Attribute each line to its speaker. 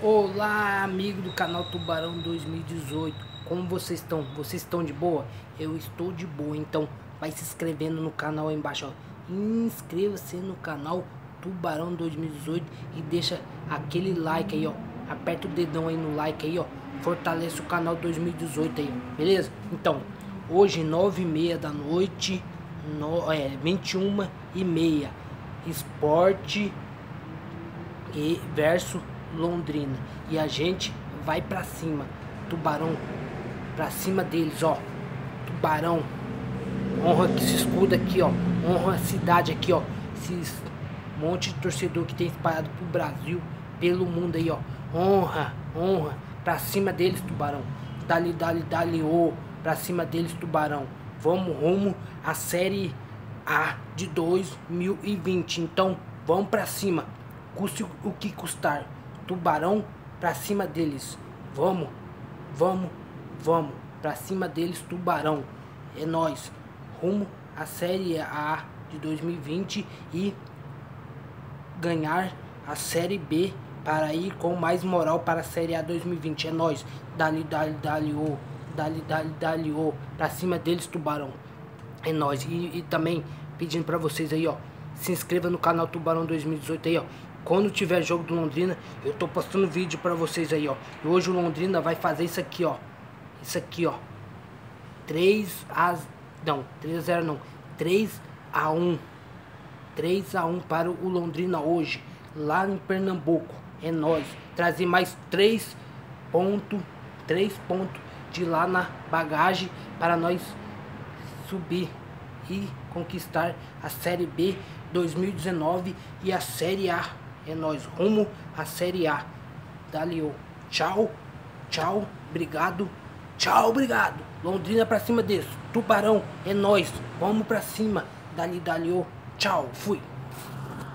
Speaker 1: Olá, amigo do canal Tubarão 2018. Como vocês estão? Vocês estão de boa? Eu estou de boa, então vai se inscrevendo no canal aí embaixo. Inscreva-se no canal Tubarão 2018 e deixa aquele like aí, ó. Aperta o dedão aí no like aí, ó. Fortalece o canal 2018 aí, beleza? Então, hoje nove e meia da noite, no, é, 21 e meia, esporte e verso Londrina. E a gente vai pra cima. Tubarão pra cima deles, ó. Tubarão. Honra que se escuda aqui, ó. Honra a cidade aqui, ó. Esses monte de torcedor que tem espalhado pro Brasil, pelo mundo aí, ó. Honra, honra. Pra cima deles, Tubarão. Dali, dali, dali, ô. Pra cima deles, Tubarão. Vamos rumo à Série A de 2020. Então, vamos pra cima. Custe o que custar. Tubarão pra cima deles. Vamos, vamos, vamos. Pra cima deles, Tubarão. É nós. Rumo à Série A de 2020 e ganhar a Série B para ir com mais moral para a Série A 2020. É nós. Dali, dali, dali, ô. Dali, dali, dali, ô. Pra cima deles, Tubarão. É nós. E, e também pedindo para vocês aí, ó. Se inscreva no canal Tubarão 2018 aí, ó. Quando tiver jogo do Londrina, eu tô postando vídeo pra vocês aí, ó. E hoje o Londrina vai fazer isso aqui, ó. Isso aqui, ó. 3 a... Não, 3 a 0 não. 3 a 1. 3 a 1 para o Londrina hoje. Lá em Pernambuco. É nós. Trazer mais 3 pontos. 3 pontos de lá na bagagem para nós subir e conquistar a Série B 2019 e a Série A. É nós rumo à Série A. Dali, tchau, tchau, obrigado, tchau, obrigado. Londrina pra cima deles. Tubarão, é nós. Vamos pra cima. Dali, dali, tchau, fui.